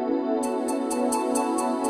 Música